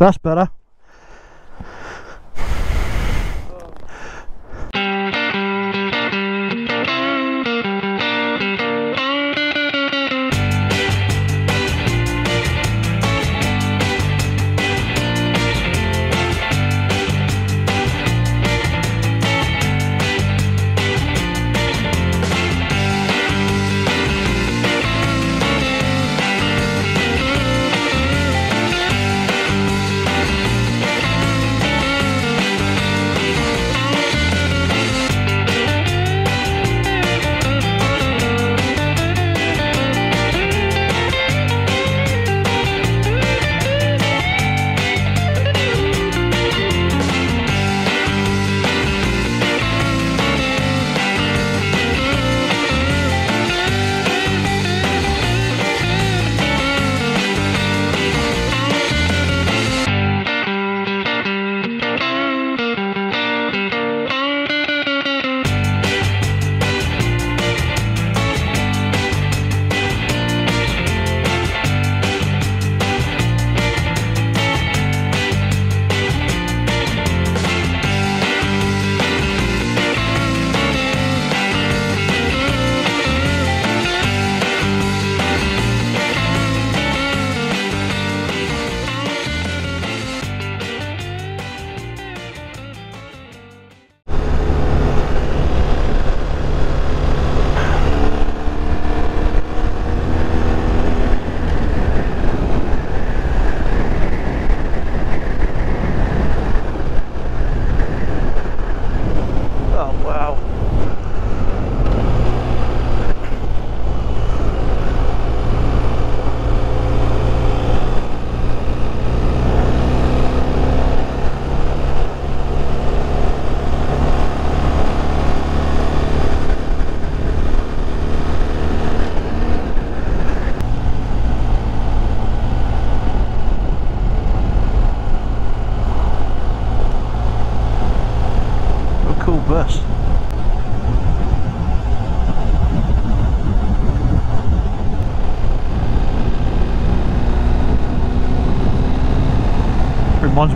That's better.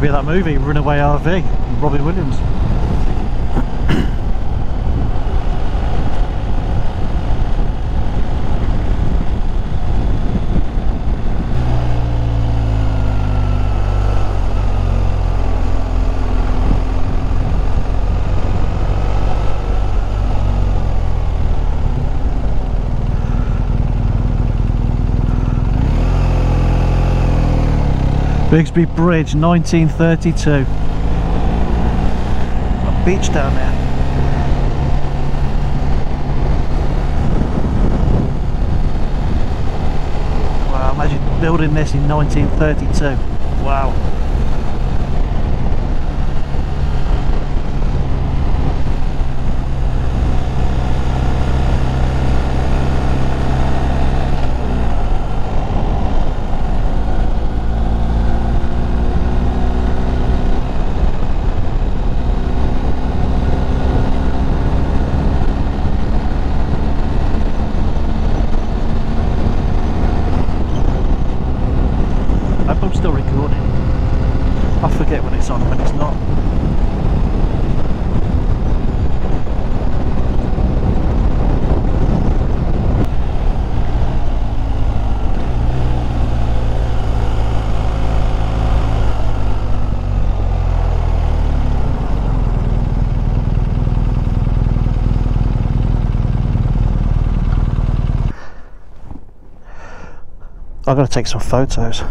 Of that movie, Runaway RV, Robin Williams. Bixby Bridge, 1932. A beach down there. Wow, imagine building this in 1932. Wow. I hope I'm still recording. I forget when it's on and when it's not. I've got to take some photos.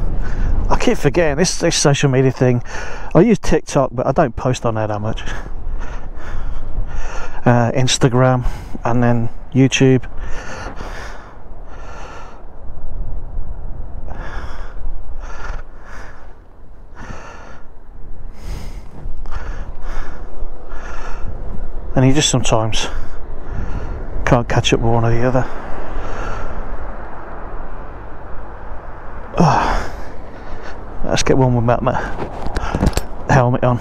I keep forgetting this, this social media thing. I use TikTok, but I don't post on there that much. Uh, Instagram and then YouTube. And you just sometimes can't catch up with one or the other. Let's get one with my helmet on.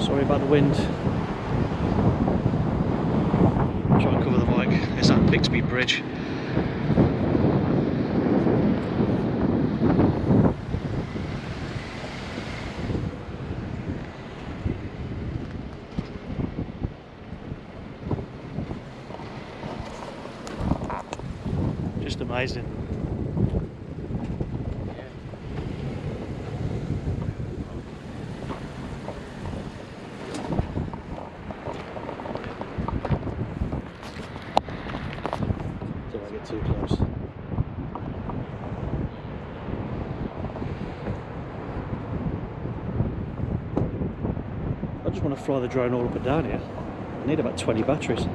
Sorry about the wind. Try and cover the mic. There's that Bixby Bridge. Don't get too close. I just want to fly the drone all up and down here. I need about 20 batteries.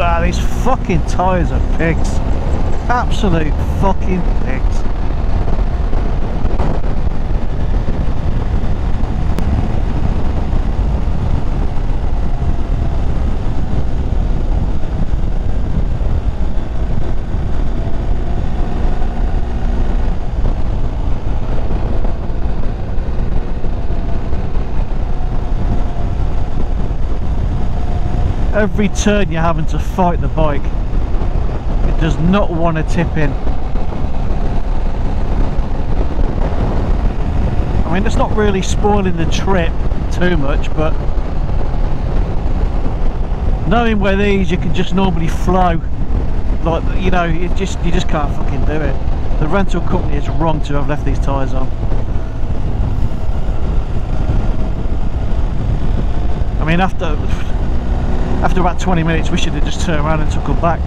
Wow, these fucking tyres are pigs. Absolute fucking pigs. Every turn you're having to fight the bike. It does not want to tip in. I mean, it's not really spoiling the trip too much, but knowing where these you can just normally flow, like you know, you just you just can't fucking do it. The rental company is wrong to have left these tyres on. I mean, after after about 20 minutes we should have just turned around and took them back.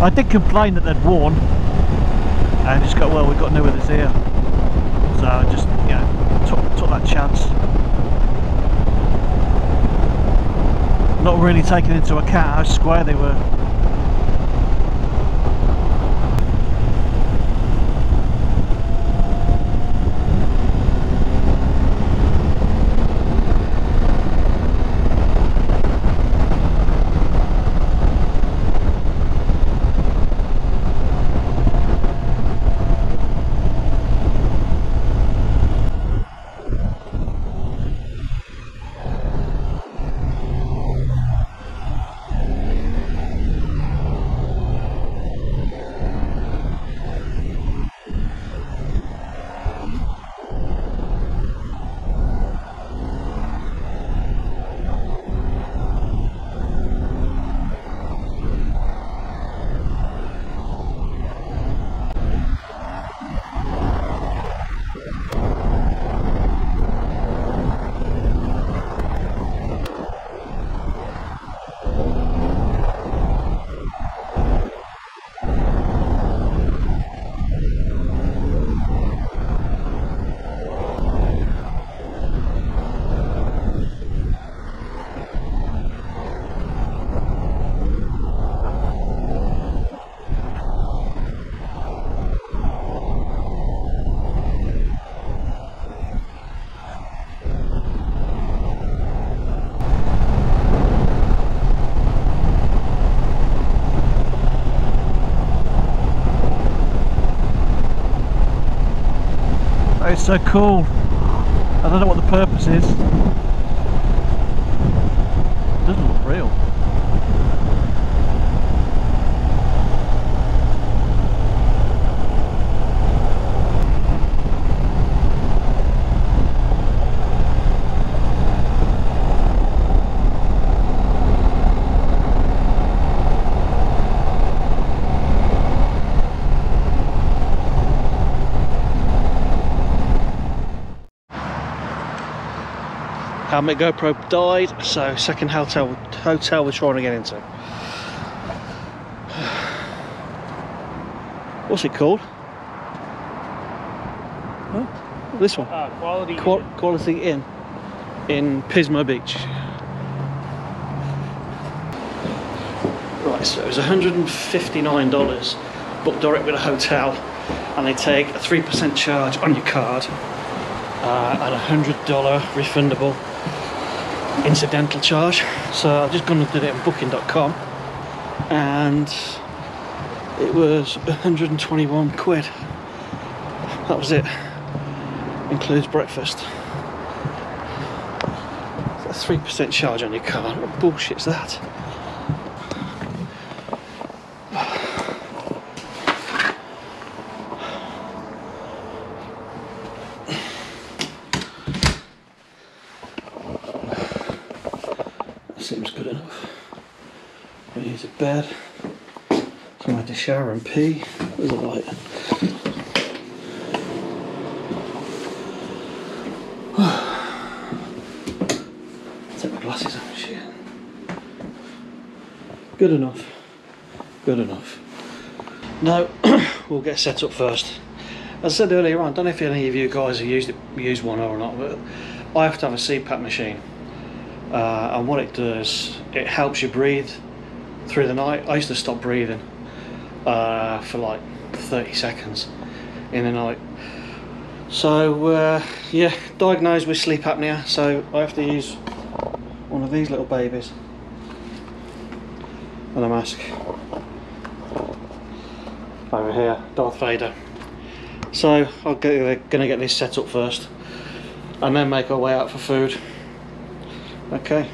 I did complain that they'd worn and just got well we've got new others here. So I just you know took, took that chance. Not really taking into account how square they were so cool. I don't know what the purpose is. Helmet GoPro died, so second hotel hotel we're trying to get into. What's it called? Huh? This one. Uh, quality. Qual Quality Inn in Pismo Beach. Right, so it was $159 booked direct with a hotel and they take a 3% charge on your card uh, and a $100 refundable incidental charge. So I've just gone and did it on booking.com and it was 121 quid. That was it. Includes breakfast. it's A 3% charge on your car. What bullshit's? That seems good enough. Here's a bed. Somewhere to shower and pee. Where's the light? Take my glasses off. Shit. Good enough. Good enough. Now we'll get set up first. As I said earlier on, I don't know if any of you guys have used it, used one or not, but I have to have a CPAP machine. Uh, and what it does, it helps you breathe through the night. I used to stop breathing uh, for like 30 seconds in the night. So uh, yeah, diagnosed with sleep apnea, so I have to use one of these little babies and a mask. Over here, Darth Vader. So I'm going to get this set up first and then make our way out for food. Okay.